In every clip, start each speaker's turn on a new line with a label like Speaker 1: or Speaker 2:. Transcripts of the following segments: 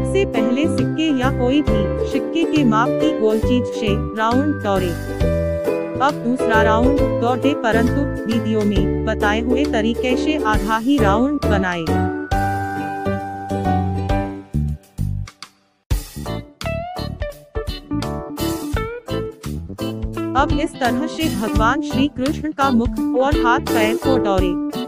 Speaker 1: सबसे पहले सिक्के या कोई भी सिक्के के माप की गोल चीज़ से राउंड दौड़े अब दूसरा राउंड दौड़े परंतु वीडियो में बताए हुए तरीके से आधा ही राउंड बनाए। अब इस तरह से भगवान श्री कृष्ण का मुख और हाथ पैर को दौड़े।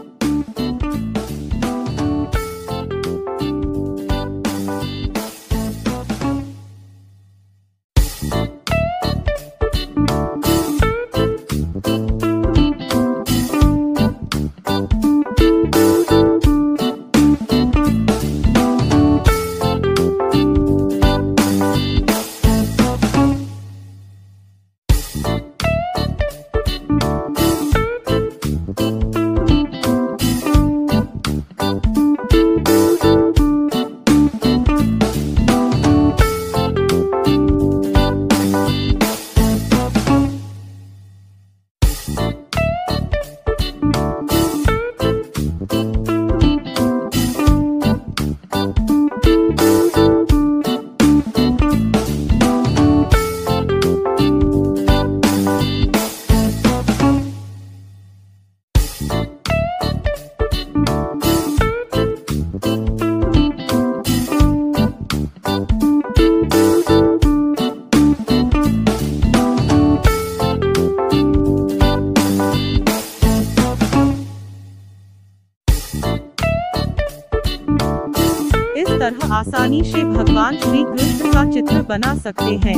Speaker 1: तरह आसानी से भगवान श्री कृष्ण का चित्र बना सकते हैं।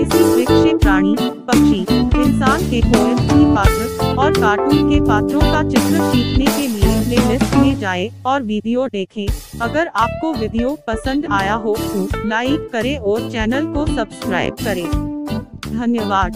Speaker 1: इसी वृक्ष, प्राणी, पक्षी, इंसान के कोई भी पात्र और कार्टून के पात्रों का चित्र सीखने के लिए जाए और वीडियो देखें। अगर आपको वीडियो पसंद आया हो तो लाइक करें और चैनल को सब्सक्राइब करें। धन्यवाद।